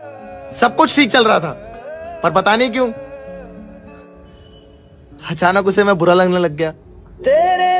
सब कुछ ठीक चल रहा था, पर पता नहीं क्यों, अचानक उसे मैं बुरा लगने लग गया। तेरे